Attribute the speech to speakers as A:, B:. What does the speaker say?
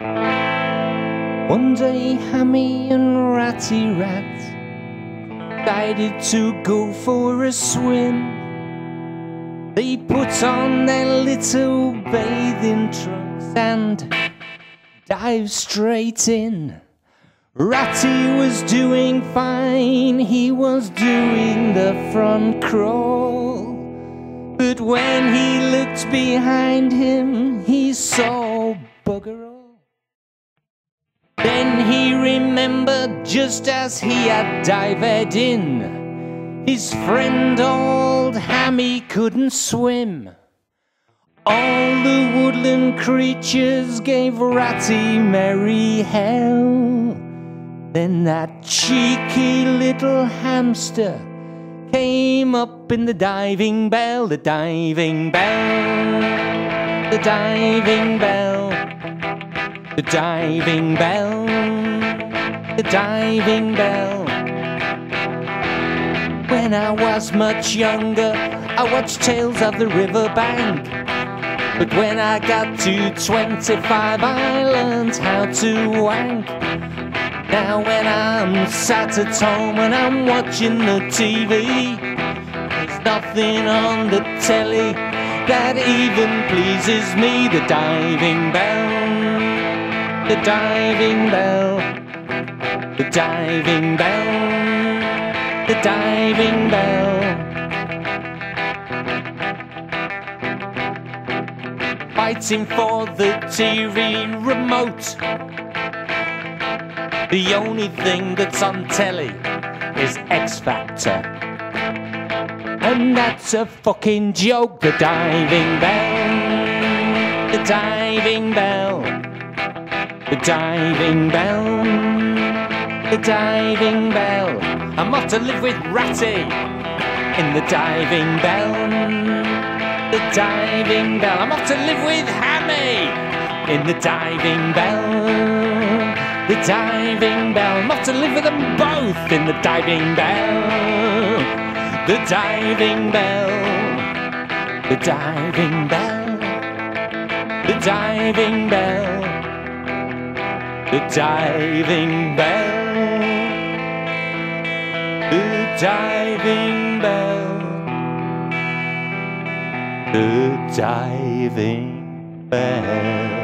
A: One day, Hammy and Ratty Rat decided to go for a swim. They put on their little bathing trunks and dived straight in. Ratty was doing fine, he was doing the front crawl. But when he looked behind him, he saw bugger all. Then he remembered just as he had dived in, his friend old Hammy couldn't swim. All the woodland creatures gave Ratty merry hell. Then that cheeky little hamster came up in the diving bell, the diving bell, the diving bell, the diving bell, the diving bell. When I was much younger, I watched Tales of the Riverbank. But when I got to 25, I learned how to wank. Now when I'm sat at home and I'm watching the TV, there's nothing on the telly that even pleases me. The diving bell, the diving bell, the diving bell, the diving bell. Fighting for the TV remote. The only thing that's on telly is X Factor. And that's a fucking joke. The diving bell, the diving bell, the diving bell, the diving bell. I'm off to live with Ratty in the diving bell. The diving bell. I'm off to live with Hammy in the diving bell the diving bell. I'm off to live with them both in the diving bell. The diving bell. The diving bell. The diving bell. The diving bell. The diving bell. The diving bell.